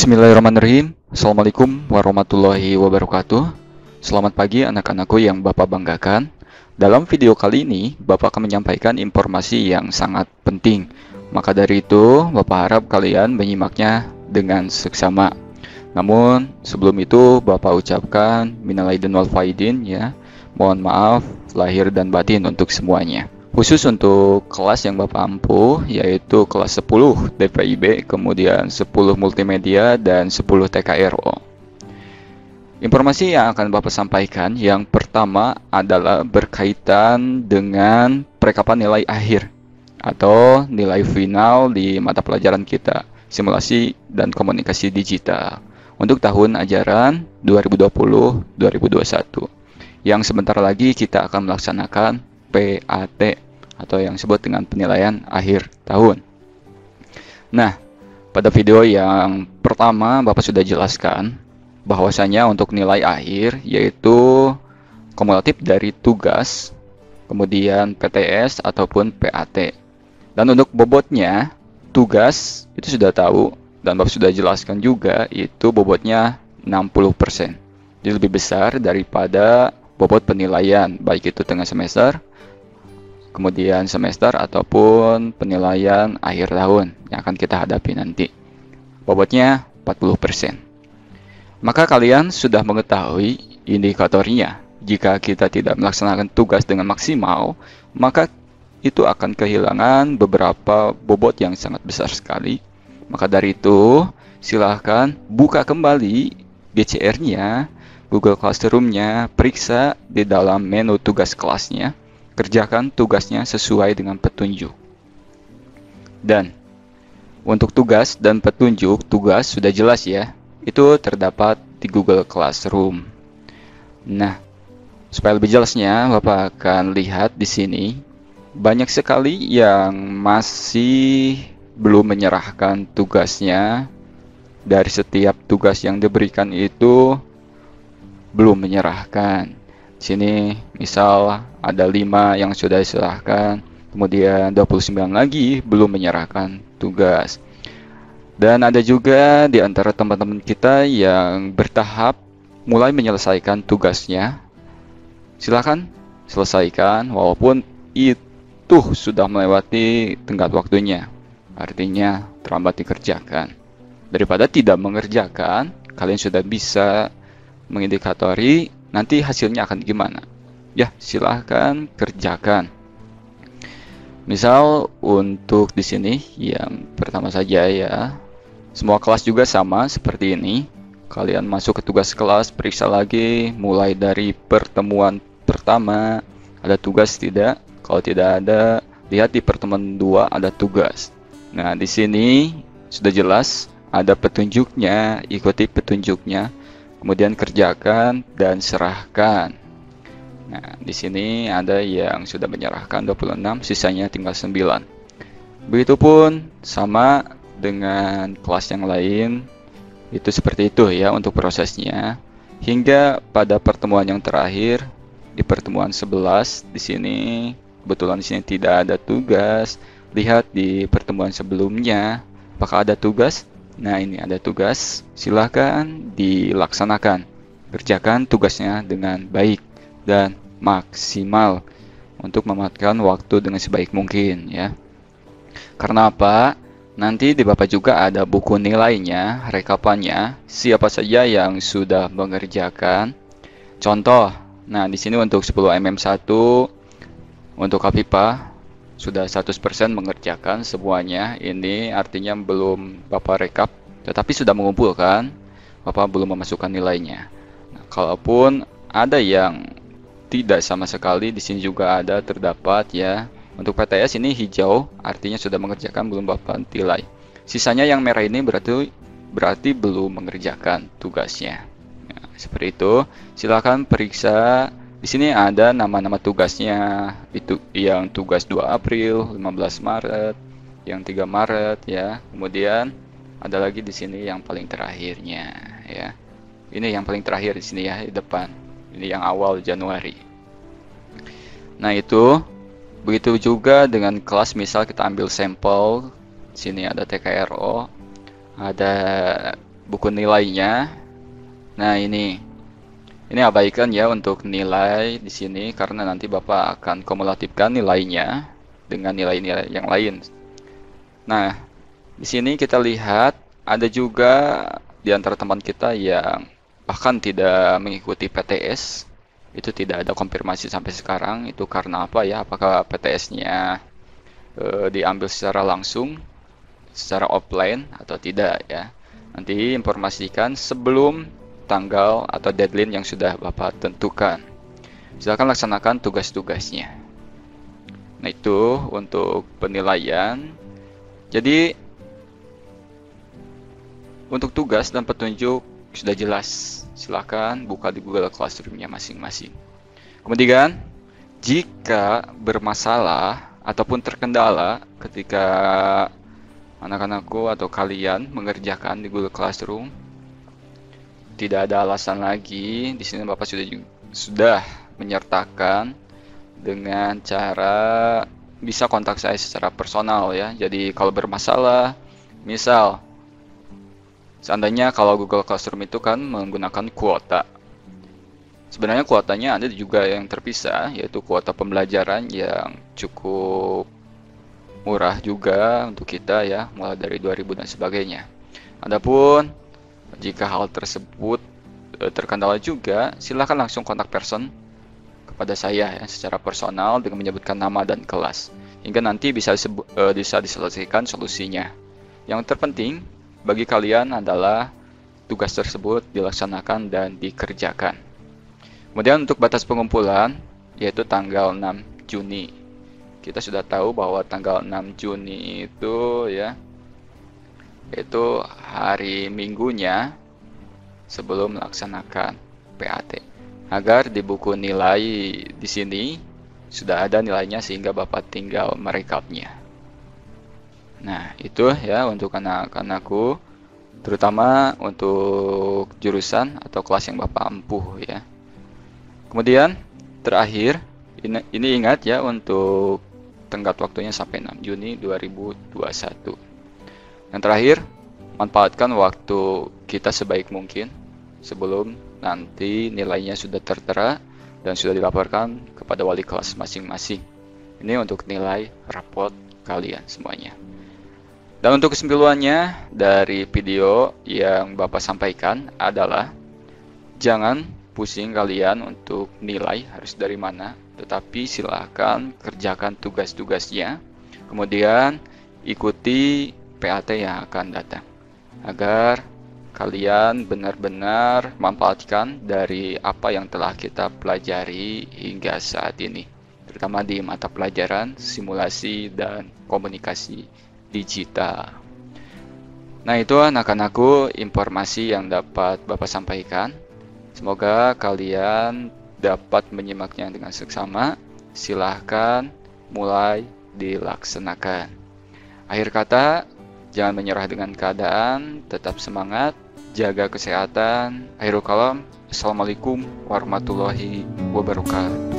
Bismillahirrahmanirrahim. Assalamualaikum warahmatullahi wabarakatuh. Selamat pagi anak-anakku yang Bapak banggakan. Dalam video kali ini Bapak akan menyampaikan informasi yang sangat penting. Maka dari itu Bapak harap kalian menyimaknya dengan seksama. Namun sebelum itu Bapak ucapkan Minal aidin wal faidin ya. Mohon maaf lahir dan batin untuk semuanya Khusus untuk kelas yang Bapak ampuh, yaitu kelas 10 DPIB, kemudian 10 multimedia, dan 10 TKRO. Informasi yang akan Bapak sampaikan yang pertama adalah berkaitan dengan perekapan nilai akhir atau nilai final di mata pelajaran kita, simulasi dan komunikasi digital untuk tahun ajaran 2020-2021. Yang sebentar lagi kita akan melaksanakan PAT atau yang disebut dengan penilaian akhir tahun. Nah, pada video yang pertama Bapak sudah jelaskan bahwasanya untuk nilai akhir yaitu kumulatif dari tugas, kemudian PTS ataupun PAT. Dan untuk bobotnya, tugas itu sudah tahu dan Bapak sudah jelaskan juga itu bobotnya 60%. Jadi lebih besar daripada bobot penilaian baik itu tengah semester kemudian semester ataupun penilaian akhir tahun yang akan kita hadapi nanti. Bobotnya 40%. Maka kalian sudah mengetahui indikatornya. Jika kita tidak melaksanakan tugas dengan maksimal, maka itu akan kehilangan beberapa bobot yang sangat besar sekali. Maka dari itu, silahkan buka kembali GCR-nya, Google Classroom-nya, periksa di dalam menu tugas kelasnya kerjakan tugasnya sesuai dengan petunjuk. Dan untuk tugas dan petunjuk, tugas sudah jelas ya. Itu terdapat di Google Classroom. Nah, supaya lebih jelasnya, Bapak akan lihat di sini banyak sekali yang masih belum menyerahkan tugasnya dari setiap tugas yang diberikan itu belum menyerahkan sini misal ada 5 yang sudah diserahkan, kemudian 29 lagi belum menyerahkan tugas. Dan ada juga di antara teman-teman kita yang bertahap mulai menyelesaikan tugasnya. Silakan selesaikan walaupun itu sudah melewati tenggat waktunya. Artinya terlambat dikerjakan. Daripada tidak mengerjakan, kalian sudah bisa mengindikatori nanti hasilnya akan gimana. Ya silahkan kerjakan. Misal untuk di sini yang pertama saja ya. Semua kelas juga sama seperti ini. Kalian masuk ke tugas kelas periksa lagi mulai dari pertemuan pertama ada tugas tidak? Kalau tidak ada lihat di pertemuan dua ada tugas. Nah di sini sudah jelas ada petunjuknya ikuti petunjuknya kemudian kerjakan dan serahkan. Nah, di sini ada yang sudah menyerahkan 26, sisanya tinggal 9. Begitupun sama dengan kelas yang lain, itu seperti itu ya untuk prosesnya. Hingga pada pertemuan yang terakhir di pertemuan 11 di sini kebetulan di sini tidak ada tugas. Lihat di pertemuan sebelumnya apakah ada tugas? Nah, ini ada tugas, silahkan dilaksanakan. Kerjakan tugasnya dengan baik dan maksimal untuk memanfaatkan waktu dengan sebaik mungkin ya. Karena apa? Nanti di Bapak juga ada buku nilainya, rekapannya, siapa saja yang sudah mengerjakan. Contoh, nah di sini untuk 10 mm1 untuk Kapipa sudah 100% mengerjakan semuanya. Ini artinya belum Bapak rekap, tetapi sudah mengumpulkan. Bapak belum memasukkan nilainya. Nah, kalaupun ada yang tidak sama sekali, di sini juga ada terdapat ya. Untuk PTS ini hijau, artinya sudah mengerjakan belum Bapak nilai. Sisanya yang merah ini berarti berarti belum mengerjakan tugasnya. Nah, seperti itu. Silakan periksa di sini ada nama-nama tugasnya, itu yang tugas 2 April, 15 Maret, yang 3 Maret ya. Kemudian ada lagi di sini yang paling terakhirnya ya. Ini yang paling terakhir di sini ya di depan. Ini yang awal Januari. Nah, itu begitu juga dengan kelas misal kita ambil sampel. Sini ada TKRO, ada buku nilainya. Nah, ini. Ini abaikan ya untuk nilai di sini karena nanti Bapak akan kumulatifkan nilainya dengan nilai-nilai yang lain. Nah, di sini kita lihat ada juga di antara teman kita yang bahkan tidak mengikuti PTS itu tidak ada konfirmasi sampai sekarang. Itu karena apa ya? Apakah PTS-nya e, diambil secara langsung secara offline atau tidak ya? Nanti informasikan sebelum tanggal atau deadline yang sudah Bapak tentukan. Silakan laksanakan tugas-tugasnya. Nah itu untuk penilaian. Jadi untuk tugas dan petunjuk sudah jelas. Silakan buka di Google Classroom-nya masing-masing. Kemudian jika bermasalah ataupun terkendala ketika anak-anakku atau kalian mengerjakan di Google Classroom tidak ada alasan lagi di sini Bapak sudah sudah menyertakan dengan cara bisa kontak saya secara personal ya jadi kalau bermasalah misal seandainya kalau Google Classroom itu kan menggunakan kuota sebenarnya kuotanya ada juga yang terpisah yaitu kuota pembelajaran yang cukup murah juga untuk kita ya, mulai dari 2000 dan sebagainya. Adapun jika hal tersebut e, terkendala juga, silahkan langsung kontak person kepada saya ya secara personal dengan menyebutkan nama dan kelas hingga nanti bisa e, bisa diselesaikan solusinya. Yang terpenting bagi kalian adalah tugas tersebut dilaksanakan dan dikerjakan. Kemudian untuk batas pengumpulan yaitu tanggal 6 Juni kita sudah tahu bahwa tanggal 6 Juni itu ya itu hari minggunya sebelum melaksanakan PAT agar di buku nilai di sini sudah ada nilainya sehingga Bapak tinggal merekapnya. Nah, itu ya untuk anak-anakku terutama untuk jurusan atau kelas yang Bapak ampuh ya. Kemudian terakhir ini, ini ingat ya untuk tenggat waktunya sampai 6 Juni 2021. Yang terakhir, manfaatkan waktu kita sebaik mungkin sebelum nanti nilainya sudah tertera dan sudah dilaporkan kepada wali kelas masing-masing. Ini untuk nilai raport kalian semuanya. Dan untuk kesimpulannya dari video yang Bapak sampaikan adalah jangan pusing kalian untuk nilai harus dari mana tetapi silahkan kerjakan tugas-tugasnya. Kemudian ikuti PAT yang akan datang agar kalian benar-benar manfaatkan dari apa yang telah kita pelajari hingga saat ini, terutama di mata pelajaran simulasi dan komunikasi digital. Nah, itu anak-anakku informasi yang dapat Bapak sampaikan. Semoga kalian dapat menyimaknya dengan seksama, silahkan mulai dilaksanakan. Akhir kata, jangan menyerah dengan keadaan, tetap semangat, jaga kesehatan. Akhirul kalam, Assalamualaikum warahmatullahi wabarakatuh.